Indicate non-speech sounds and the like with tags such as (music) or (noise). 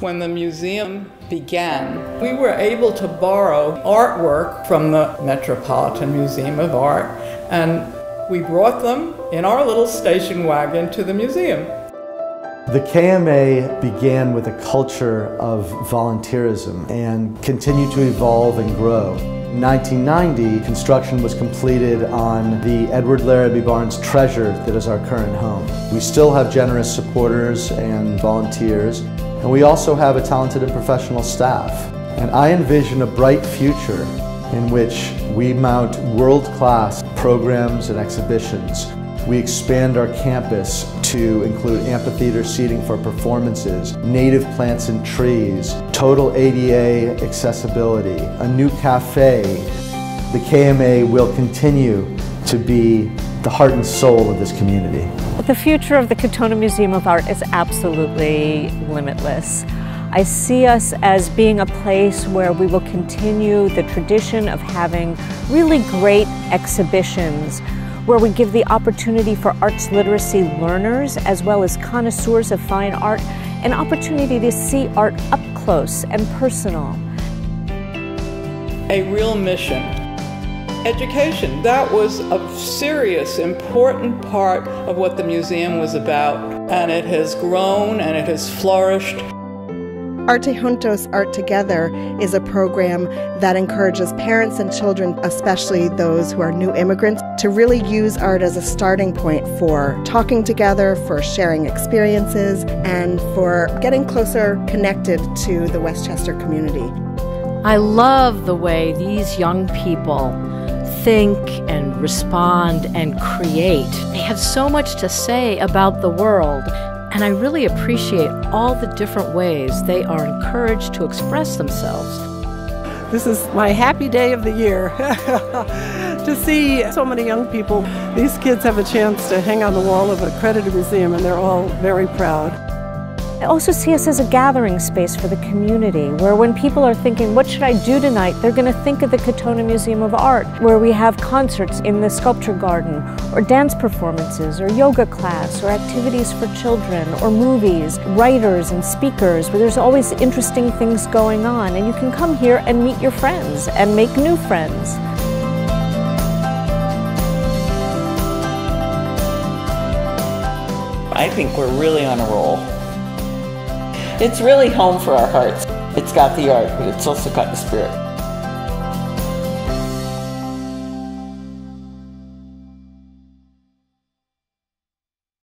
When the museum began, we were able to borrow artwork from the Metropolitan Museum of Art, and we brought them in our little station wagon to the museum. The KMA began with a culture of volunteerism and continued to evolve and grow. In 1990, construction was completed on the Edward Larrabee Barnes treasure that is our current home. We still have generous supporters and volunteers, and we also have a talented and professional staff. And I envision a bright future in which we mount world-class programs and exhibitions. We expand our campus to include amphitheater seating for performances, native plants and trees, total ADA accessibility, a new cafe. The KMA will continue to be the heart and soul of this community. The future of the Katonah Museum of Art is absolutely limitless. I see us as being a place where we will continue the tradition of having really great exhibitions where we give the opportunity for arts literacy learners as well as connoisseurs of fine art an opportunity to see art up close and personal. A real mission. Education, that was a serious, important part of what the museum was about, and it has grown and it has flourished. Arte Juntos Art Together is a program that encourages parents and children, especially those who are new immigrants, to really use art as a starting point for talking together, for sharing experiences, and for getting closer connected to the Westchester community. I love the way these young people think and respond and create. They have so much to say about the world and I really appreciate all the different ways they are encouraged to express themselves. This is my happy day of the year (laughs) to see so many young people. These kids have a chance to hang on the wall of a accredited museum, and they're all very proud. I also see us as a gathering space for the community, where when people are thinking, what should I do tonight, they're going to think of the Katonah Museum of Art, where we have concerts in the sculpture garden, or dance performances, or yoga class, or activities for children, or movies, writers and speakers, where there's always interesting things going on, and you can come here and meet your friends and make new friends. I think we're really on a roll. It's really home for our hearts. It's got the art, but it's also got the spirit.